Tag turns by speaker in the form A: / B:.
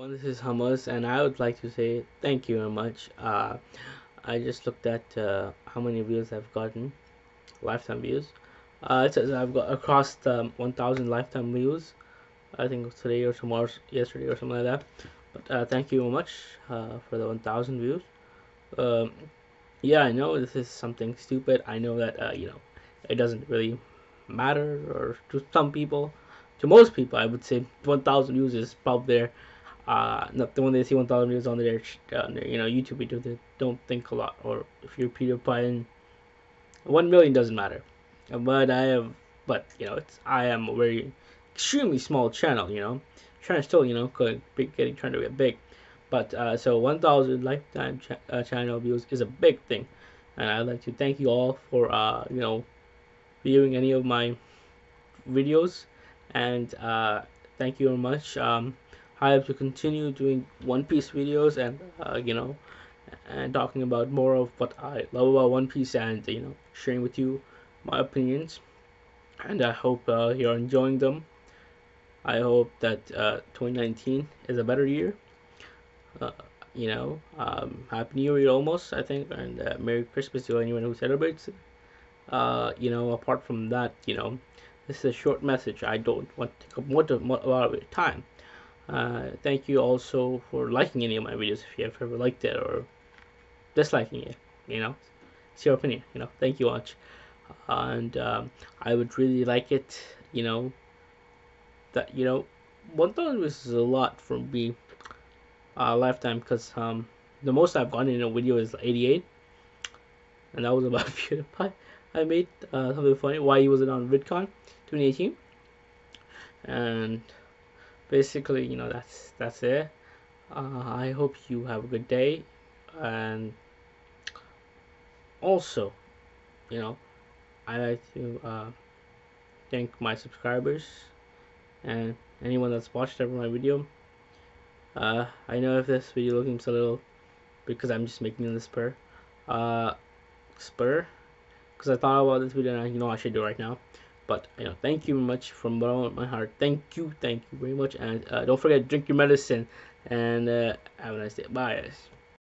A: everyone, this is Humuz, and I would like to say thank you very much. Uh, I just looked at uh, how many views I've gotten, lifetime views. Uh, it says I've got across the 1,000 lifetime views. I think today or tomorrow, yesterday or something like that. But uh, thank you very much uh, for the 1,000 views. Um, yeah, I know this is something stupid. I know that uh, you know it doesn't really matter, or to some people, to most people, I would say 1,000 views is probably there uh, not when they see 1,000 views on their, uh, their, you know YouTube video, they don't think a lot. Or if you're PewDiePie, and one million doesn't matter. But I have, but you know, it's I am a very extremely small channel. You know, trying to still you know big, getting trying to get big. But uh, so 1,000 lifetime ch uh, channel views is a big thing, and I'd like to thank you all for uh, you know viewing any of my videos, and uh, thank you very much. Um, I have to continue doing One Piece videos and uh, you know and talking about more of what I love about One Piece and you know sharing with you my opinions and I hope uh, you're enjoying them. I hope that uh, 2019 is a better year. Uh, you know, um, Happy New Year almost, I think, and uh, Merry Christmas to anyone who celebrates. Uh, you know, apart from that, you know, this is a short message. I don't want to take up more of your time. Uh, thank you also for liking any of my videos if you have ever liked it or disliking it. You know, it's your opinion. You know, thank you much, and um, I would really like it. You know, that you know, one thousand views is a lot for me. Uh, lifetime because um, the most I've gotten in a video is 88, and that was about PewDiePie. I made uh, something funny why he wasn't on VidCon 2018, and basically you know that's that's it. Uh, i hope you have a good day. And also you know i like to uh, thank my subscribers and anyone that's watched ever my video. Uh, i know if this video looks a little because i'm just making this spur uh, spur because i thought about this video and I, you know i should do right now but you know, thank you very much from bottom of my heart. Thank you, thank you very much, and uh, don't forget drink your medicine. And uh, have a nice day. Bye. Guys.